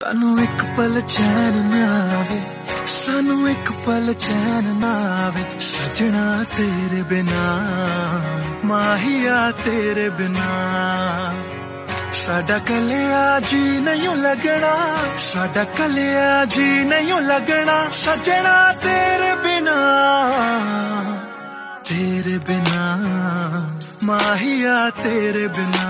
ਸਾਨੂੰ ਇੱਕ ਪਲ ਚੈਨ ਨਾ ਆਵੇ, ਸਾਨੂੰ ਇੱਕ ਪਲ ਚੈਨ ਨਾ ਆਵੇ। ਸਜਣਾ ਤੇਰੇ ਬਿਨਾ, ਮਾਹੀਆ ਤੇਰੇ ਬਿਨਾ। ਸਾਡਾ ਕਲਿਆ ਜੀ ਨਹੀਂ ਲੱਗਣਾ, ਸਾਡਾ ਕਲਿਆ ਜੀ ਨਹੀਂ ਲੱਗਣਾ। ਸਜਣਾ ਤੇਰੇ ਬਿਨਾ ਤੇਰੇ ਬਿਨਾ, ਮਾਹੀਆ ਤੇਰੇ ਬਿਨਾ।